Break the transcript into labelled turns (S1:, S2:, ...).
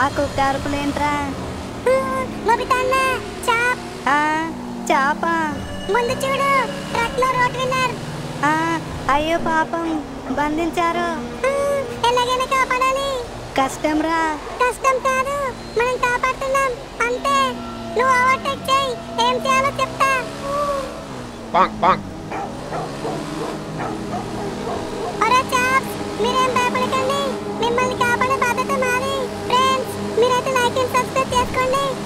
S1: ఆ కుక్క
S2: నోబితా అన్న చాప్.
S1: ఆ, చాప?
S2: ముందు చూడు ట్రక్లో రోడ్ విన్నర్.
S1: ఆ, అయ్యో పాపం బంధించారు.
S2: ఎలాగైనా కాపాడాలి.
S1: కష్టం రా
S2: కష్టం కాదు మనం కాపాడుతున్నాం అంతే. నువ్వు ఓవర్టేక్ చేయి ఏం చేయాలో చెప్తా.
S3: bonk, bonk.
S2: భయపడకండి మిమ్మల్ని